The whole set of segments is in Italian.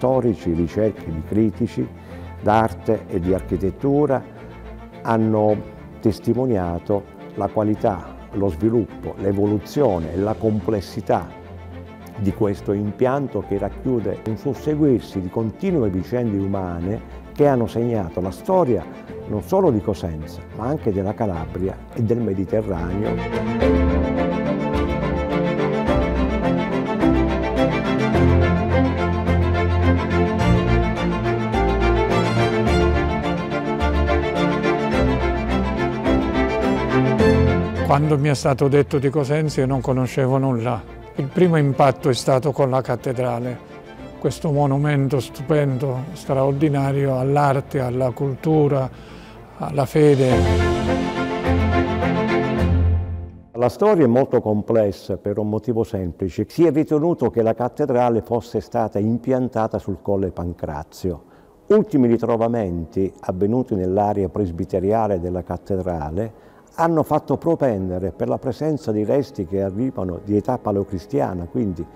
storici, ricerche di critici d'arte e di architettura hanno testimoniato la qualità, lo sviluppo, l'evoluzione e la complessità di questo impianto che racchiude un susseguirsi di continue vicende umane che hanno segnato la storia non solo di Cosenza, ma anche della Calabria e del Mediterraneo. Quando mi è stato detto di Cosenza io non conoscevo nulla. Il primo impatto è stato con la cattedrale, questo monumento stupendo, straordinario all'arte, alla cultura, alla fede. La storia è molto complessa per un motivo semplice. Si è ritenuto che la cattedrale fosse stata impiantata sul colle Pancrazio. Ultimi ritrovamenti avvenuti nell'area presbiteriale della cattedrale hanno fatto propendere per la presenza di resti che arrivano di età paleocristiana, quindi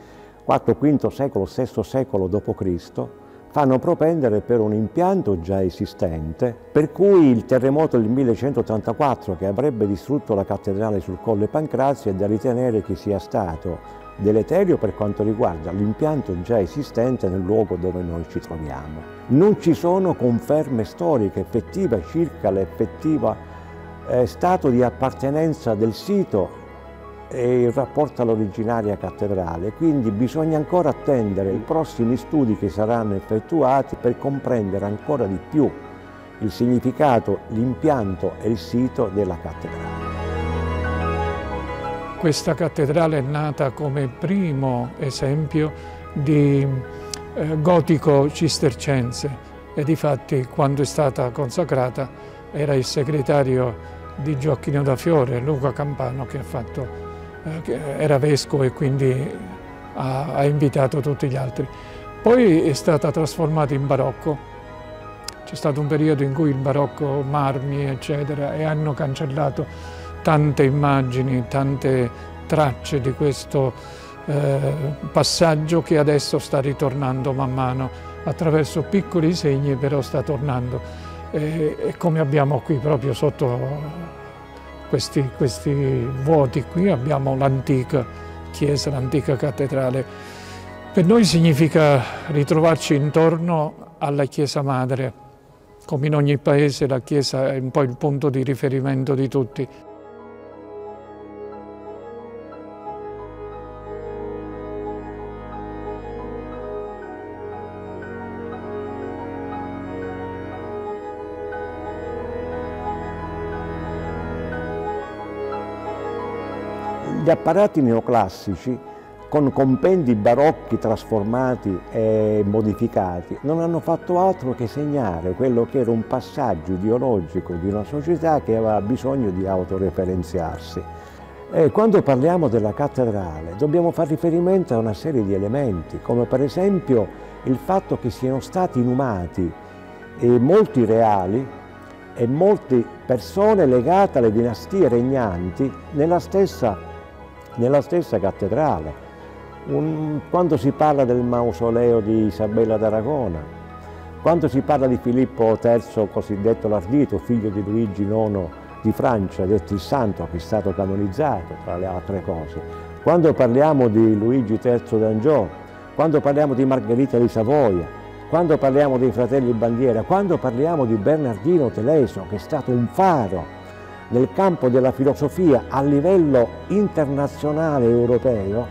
4-5 secolo, VI secolo d.C., fanno propendere per un impianto già esistente, per cui il terremoto del 1184 che avrebbe distrutto la cattedrale sul Colle Pancrazio è da ritenere che sia stato deleterio per quanto riguarda l'impianto già esistente nel luogo dove noi ci troviamo. Non ci sono conferme storiche effettive circa l'effettiva eh, stato di appartenenza del sito e il rapporto all'originaria cattedrale, quindi bisogna ancora attendere i prossimi studi che saranno effettuati per comprendere ancora di più il significato, l'impianto e il sito della cattedrale. Questa cattedrale è nata come primo esempio di eh, gotico cistercense e difatti quando è stata consacrata era il segretario di Gioacchino da Fiore, Luca Campano, che, fatto, eh, che era vescovo e quindi ha, ha, invitato tutti gli altri. Poi è stata trasformata in barocco. C'è stato un periodo in cui il barocco, marmi, eccetera, e hanno cancellato tante immagini, tante tracce di questo eh, passaggio che adesso sta ritornando man mano attraverso piccoli segni, però sta tornando e, come abbiamo qui proprio sotto questi, questi vuoti qui abbiamo l'antica chiesa, l'antica cattedrale. Per noi significa ritrovarci intorno alla chiesa madre, come in ogni paese la chiesa è un po' il punto di riferimento di tutti. Gli apparati neoclassici, con compendi barocchi trasformati e modificati, non hanno fatto altro che segnare quello che era un passaggio ideologico di una società che aveva bisogno di autoreferenziarsi. E quando parliamo della cattedrale dobbiamo fare riferimento a una serie di elementi, come per esempio il fatto che siano stati inumati molti reali e molte persone legate alle dinastie regnanti nella stessa nella stessa cattedrale. Un, quando si parla del mausoleo di Isabella d'Aragona, quando si parla di Filippo III, cosiddetto l'Ardito, figlio di Luigi IX di Francia, detto il Santo, che è stato canonizzato, tra le altre cose, quando parliamo di Luigi III d'Angiò, quando parliamo di Margherita di Savoia, quando parliamo dei fratelli Bandiera, quando parliamo di Bernardino Teleso, che è stato un faro nel campo della filosofia a livello internazionale europeo,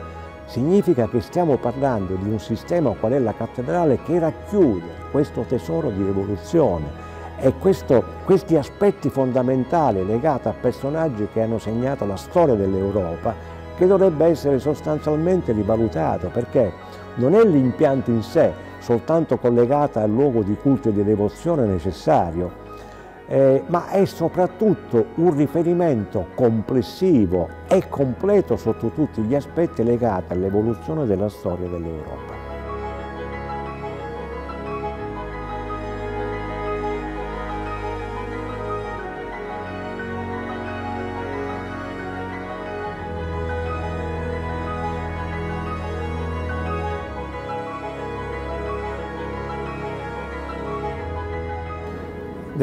significa che stiamo parlando di un sistema qual è la cattedrale che racchiude questo tesoro di evoluzione. E questo, questi aspetti fondamentali legati a personaggi che hanno segnato la storia dell'Europa che dovrebbe essere sostanzialmente rivalutato perché non è l'impianto in sé soltanto collegato al luogo di culto e di devozione necessario, eh, ma è soprattutto un riferimento complessivo e completo sotto tutti gli aspetti legati all'evoluzione della storia dell'Europa.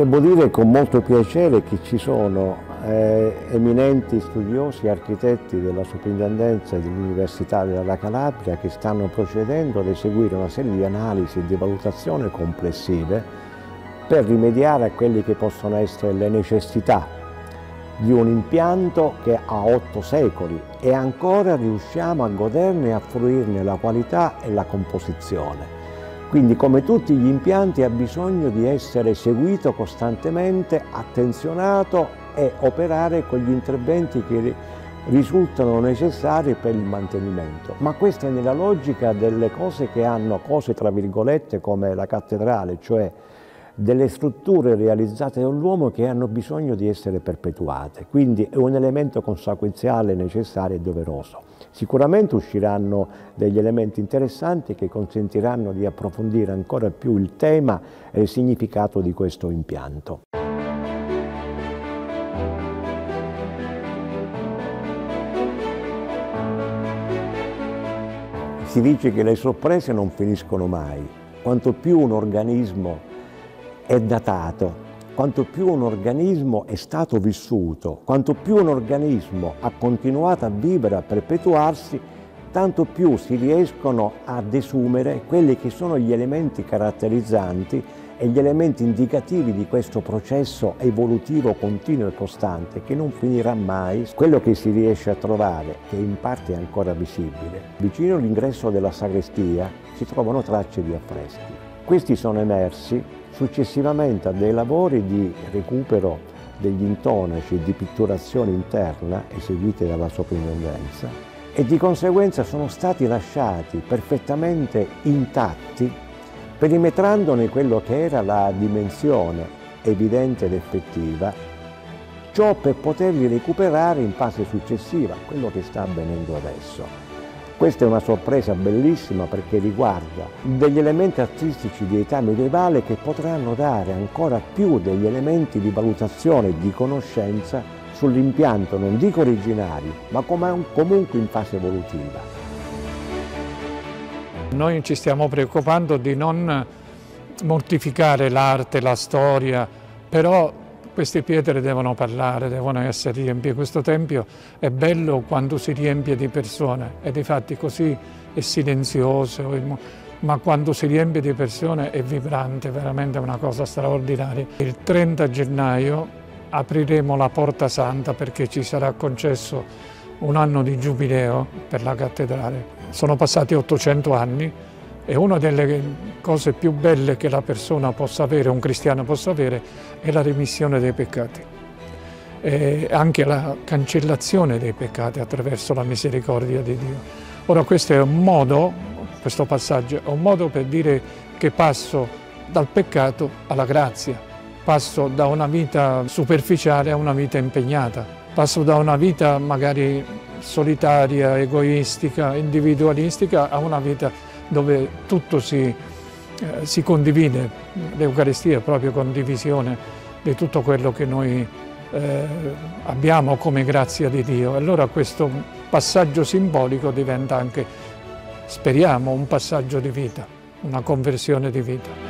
Devo dire con molto piacere che ci sono eh, eminenti studiosi architetti della soprintendenza dell'Università della Calabria che stanno procedendo ad eseguire una serie di analisi e di valutazione complessive per rimediare a quelle che possono essere le necessità di un impianto che ha otto secoli e ancora riusciamo a goderne e a fruirne la qualità e la composizione. Quindi come tutti gli impianti ha bisogno di essere seguito costantemente, attenzionato e operare con gli interventi che risultano necessari per il mantenimento. Ma questa è nella logica delle cose che hanno cose tra virgolette come la cattedrale, cioè delle strutture realizzate dall'uomo che hanno bisogno di essere perpetuate. Quindi è un elemento conseguenziale necessario e doveroso. Sicuramente usciranno degli elementi interessanti che consentiranno di approfondire ancora più il tema e il significato di questo impianto. Si dice che le sorprese non finiscono mai. Quanto più un organismo è datato, quanto più un organismo è stato vissuto, quanto più un organismo ha continuato a vivere, a perpetuarsi, tanto più si riescono a desumere quelli che sono gli elementi caratterizzanti e gli elementi indicativi di questo processo evolutivo continuo e costante che non finirà mai. Quello che si riesce a trovare, che in parte è ancora visibile, vicino all'ingresso della sagrestia si trovano tracce di affreschi. Questi sono emersi Successivamente a dei lavori di recupero degli intonaci e di pitturazione interna eseguiti dalla soprintendenza e di conseguenza sono stati lasciati perfettamente intatti perimetrandone quello che era la dimensione evidente ed effettiva, ciò per poterli recuperare in fase successiva, quello che sta avvenendo adesso. Questa è una sorpresa bellissima perché riguarda degli elementi artistici di età medievale che potranno dare ancora più degli elementi di valutazione e di conoscenza sull'impianto, non dico originari, ma comunque in fase evolutiva. Noi ci stiamo preoccupando di non mortificare l'arte, la storia, però queste pietre devono parlare, devono essere riempite. Questo Tempio è bello quando si riempie di persone e di fatti così è silenzioso, ma quando si riempie di persone è vibrante, veramente una cosa straordinaria. Il 30 gennaio apriremo la Porta Santa perché ci sarà concesso un anno di giubileo per la cattedrale. Sono passati 800 anni e una delle cose più belle che la persona possa avere, un cristiano possa avere, è la remissione dei peccati. E anche la cancellazione dei peccati attraverso la misericordia di Dio. Ora questo è un modo, questo passaggio, è un modo per dire che passo dal peccato alla grazia, passo da una vita superficiale a una vita impegnata, passo da una vita magari solitaria, egoistica, individualistica a una vita dove tutto si, eh, si condivide, l'Eucaristia è proprio condivisione di tutto quello che noi eh, abbiamo come grazia di Dio. Allora questo passaggio simbolico diventa anche, speriamo, un passaggio di vita, una conversione di vita.